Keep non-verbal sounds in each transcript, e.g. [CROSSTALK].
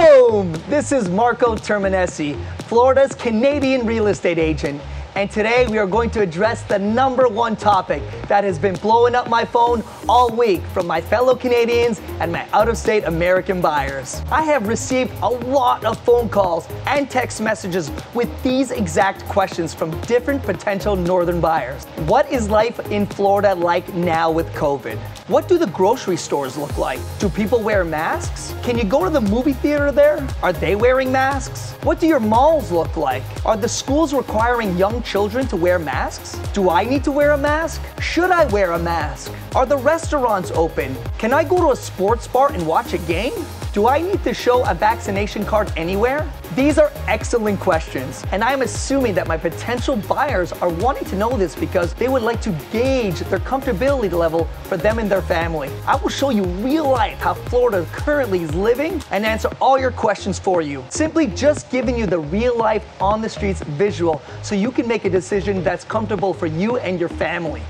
Boom! This is Marco Terminesi, Florida's Canadian real estate agent. And today we are going to address the number one topic that has been blowing up my phone all week from my fellow Canadians and my out of state American buyers. I have received a lot of phone calls and text messages with these exact questions from different potential northern buyers. What is life in Florida like now with COVID? What do the grocery stores look like? Do people wear masks? Can you go to the movie theater there? Are they wearing masks? What do your malls look like? Are the schools requiring young children to wear masks? Do I need to wear a mask? Should I wear a mask? Are the restaurants open? Can I go to a sports bar and watch a game? Do I need to show a vaccination card anywhere? These are excellent questions, and I'm assuming that my potential buyers are wanting to know this because they would like to gauge their comfortability level for them and their family. I will show you real life how Florida currently is living and answer all your questions for you. Simply just giving you the real life on the streets visual so you can make a decision that's comfortable for you and your family.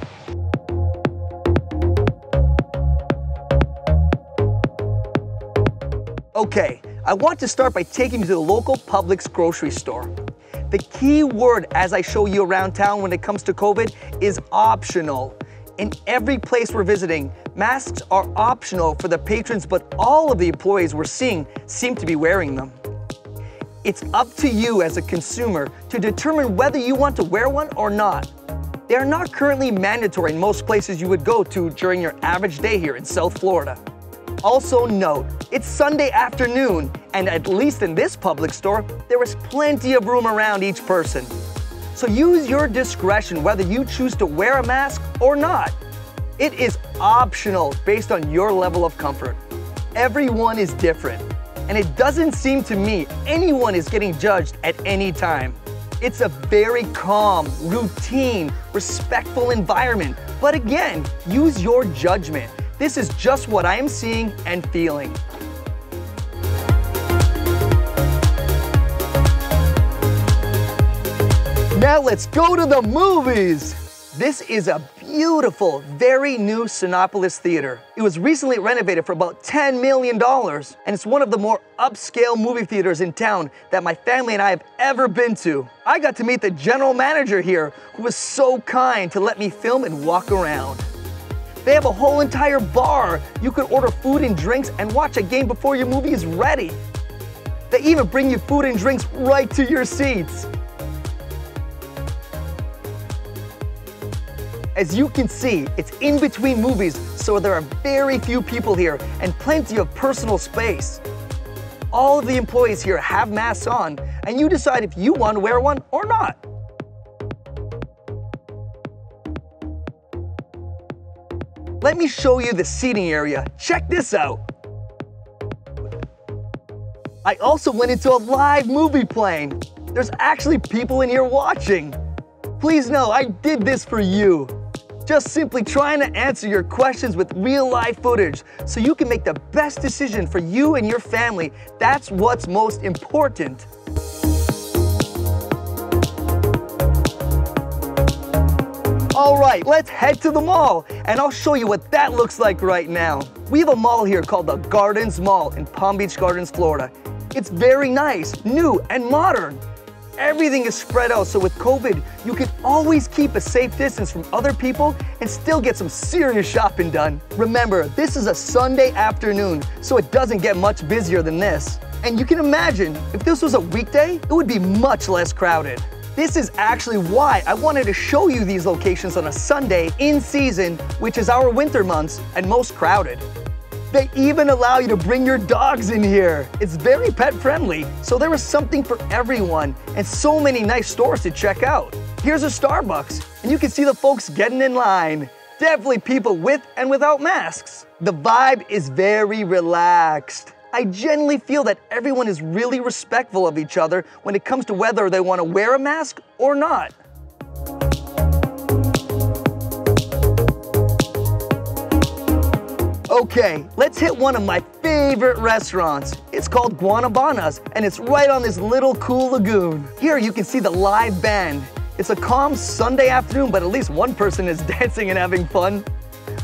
Okay, I want to start by taking you to the local Publix grocery store. The key word as I show you around town when it comes to COVID is optional. In every place we're visiting, masks are optional for the patrons, but all of the employees we're seeing seem to be wearing them. It's up to you as a consumer to determine whether you want to wear one or not. They are not currently mandatory in most places you would go to during your average day here in South Florida. Also note, it's Sunday afternoon, and at least in this Publix store, there is plenty of room around each person. So use your discretion whether you choose to wear a mask or not. It is optional based on your level of comfort. Everyone is different, and it doesn't seem to me anyone is getting judged at any time. It's a very calm, routine, respectful environment. But again, use your judgment. This is just what I am seeing and feeling. Now let's go to the movies. This is a beautiful, very new Cinépolis Theater. It was recently renovated for about $10 million, and it's one of the more upscale movie theaters in town that my family and I have ever been to. I got to meet the general manager here, who was so kind to let me film and walk around. They have a whole entire bar. You could order food and drinks and watch a game before your movie is ready. They even bring you food and drinks right to your seats. As you can see, it's in between movies, so there are very few people here and plenty of personal space. All of the employees here have masks on, and you decide if you want to wear one or not. Let me show you the seating area. Check this out. I also went into a live movie playing. There's actually people in here watching. Please know I did this for you. Just simply trying to answer your questions with real life footage so you can make the best decision for you and your family. That's what's most important. All right, let's head to the mall and I'll show you what that looks like right now. We have a mall here called the Gardens Mall in Palm Beach Gardens, Florida. It's very nice, new, and modern. Everything is spread out, so with COVID, you can always keep a safe distance from other people and still get some serious shopping done. Remember, this is a Sunday afternoon, so it doesn't get much busier than this. And you can imagine, if this was a weekday, it would be much less crowded. This is actually why I wanted to show you these locations on a Sunday in season, which is our winter months and most crowded. They even allow you to bring your dogs in here. It's very pet friendly, so there is something for everyone and so many nice stores to check out. Here's a Starbucks, and you can see the folks getting in line. Definitely people with and without masks. The vibe is very relaxed. I genuinely feel that everyone is really respectful of each other when it comes to whether they want to wear a mask or not. Okay, let's hit one of my favorite restaurants. It's called Guanabanas, and it's right on this little cool lagoon. Here you can see the live band. It's a calm Sunday afternoon, but at least one person is [LAUGHS] dancing and having fun.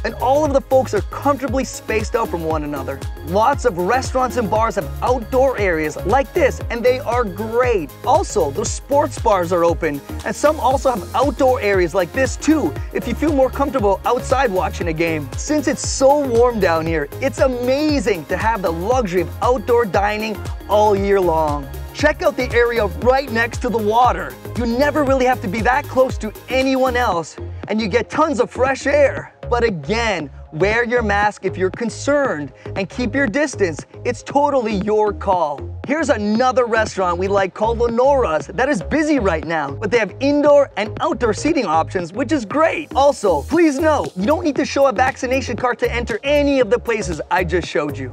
And all of the folks are comfortably spaced out from one another. Lots of restaurants and bars have outdoor areas like this, and they are great. Also, the sports bars are open, and some also have outdoor areas like this too, if you feel more comfortable outside watching a game. Since it's so warm down here, it's amazing to have the luxury of outdoor dining all year long. Check out the area right next to the water. You never really have to be that close to anyone else, and you get tons of fresh air. But again, wear your mask if you're concerned and keep your distance. It's totally your call. Here's another restaurant we like called Lenora's that is busy right now, but they have indoor and outdoor seating options, which is great. Also, please note, you don't need to show a vaccination card to enter any of the places I just showed you.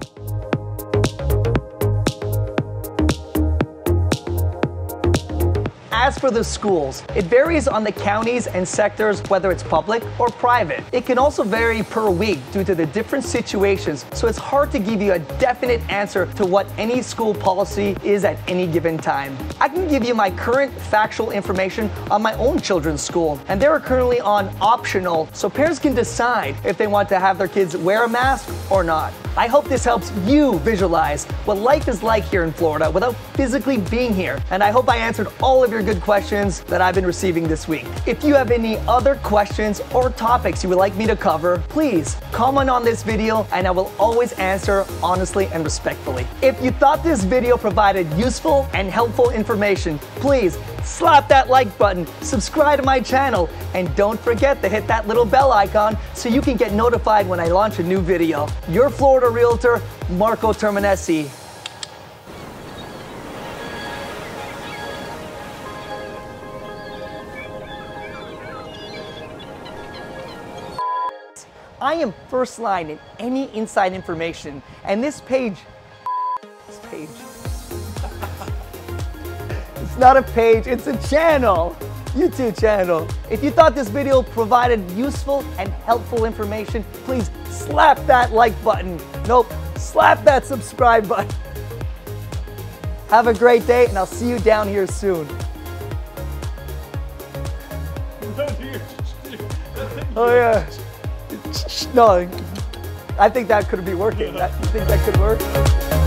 As for the schools, it varies on the counties and sectors whether it's public or private. It can also vary per week due to the different situations, so it's hard to give you a definite answer to what any school policy is at any given time. I can give you my current factual information on my own children's school, and they're currently on optional, so parents can decide if they want to have their kids wear a mask or not. I hope this helps you visualize what life is like here in Florida without physically being here. And I hope I answered all of your good questions that I've been receiving this week. If you have any other questions or topics you would like me to cover, please comment on this video and I will always answer honestly and respectfully. If you thought this video provided useful and helpful information, please slap that like button, subscribe to my channel, and don't forget to hit that little bell icon so you can get notified when I launch a new video. Your Florida Realtor, Marco Terminesi. I am first line in any inside information, and this page, this page, it's not a page, it's a channel. YouTube channel. If you thought this video provided useful and helpful information, please slap that like button. Nope, slap that subscribe button. Have a great day, and I'll see you down here soon. [LAUGHS] Oh yeah. No, I think that could be working. I think that could work?